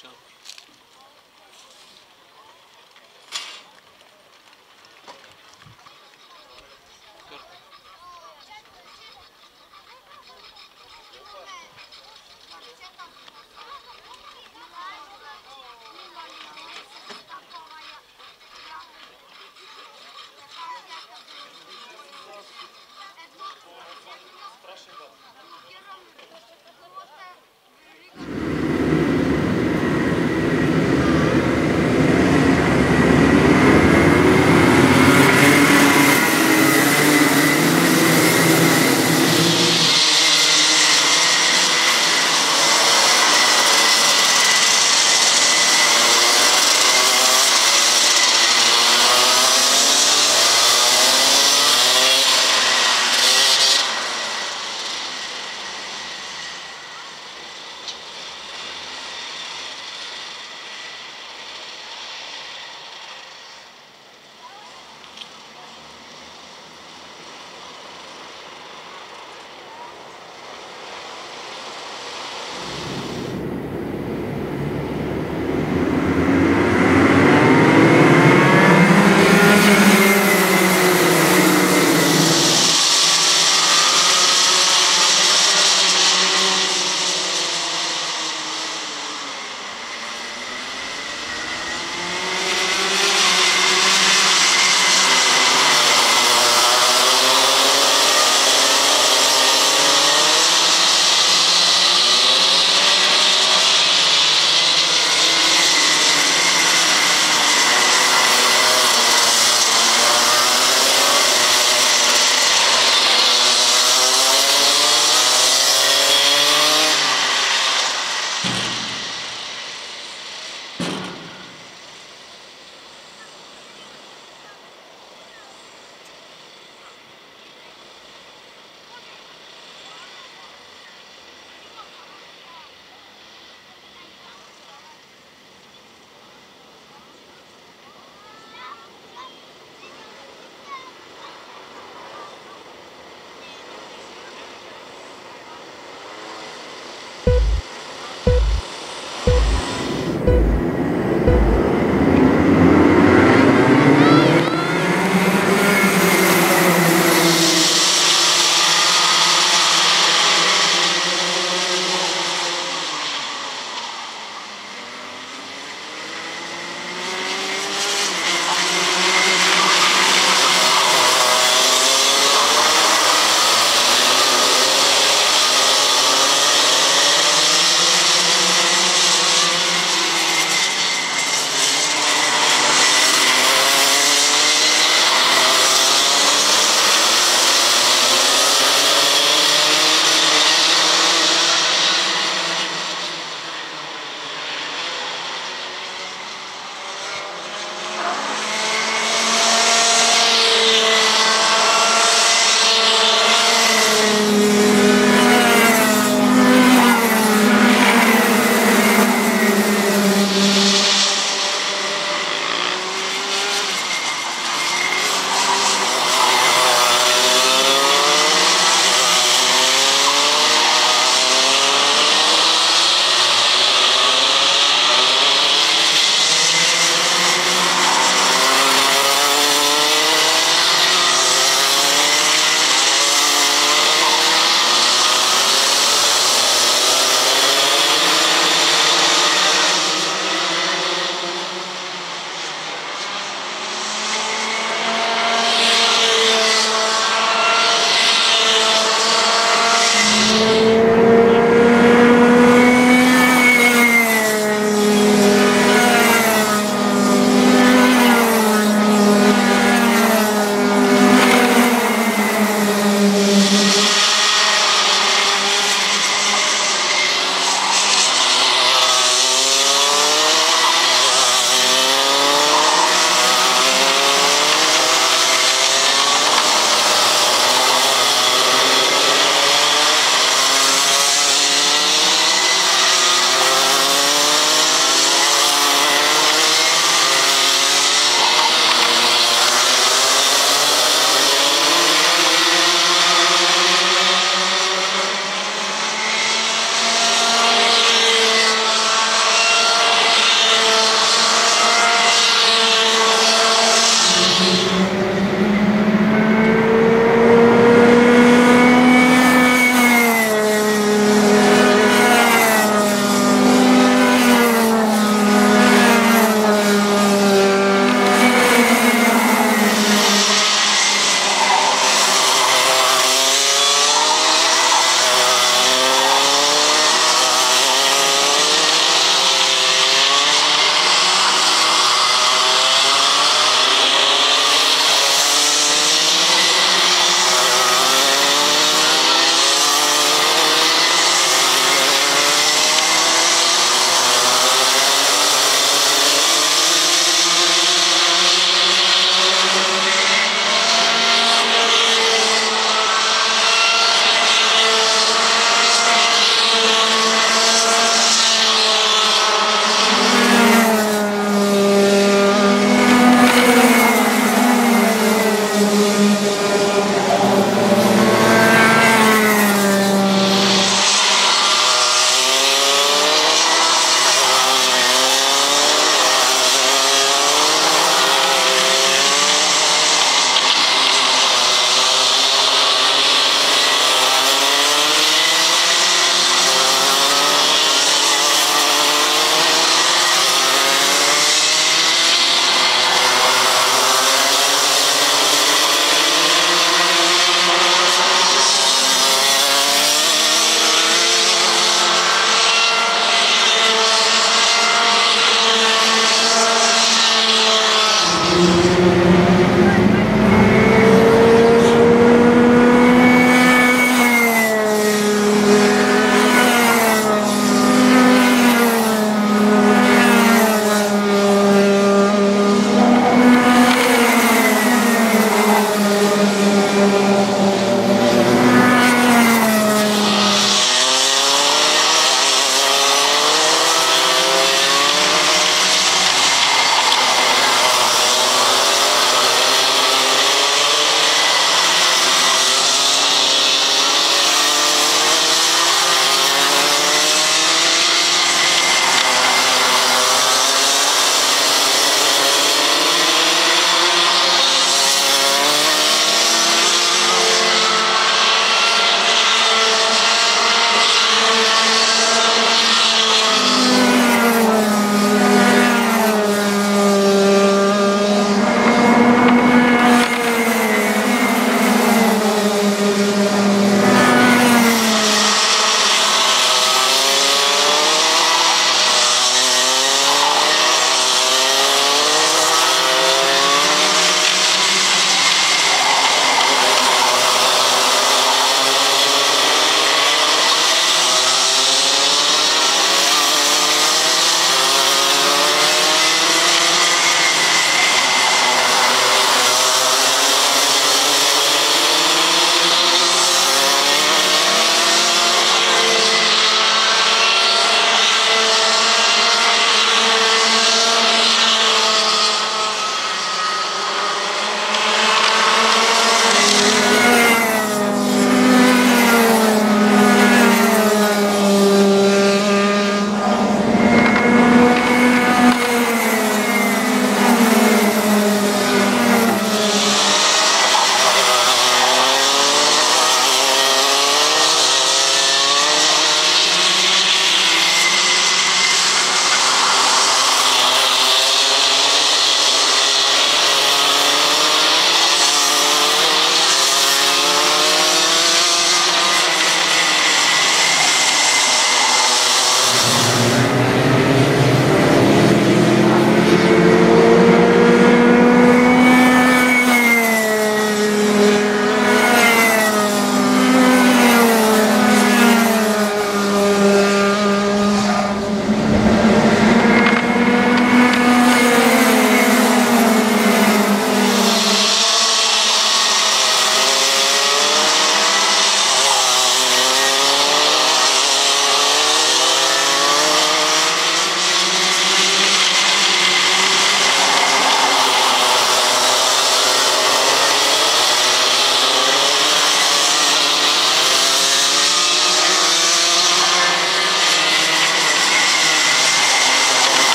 Ciao.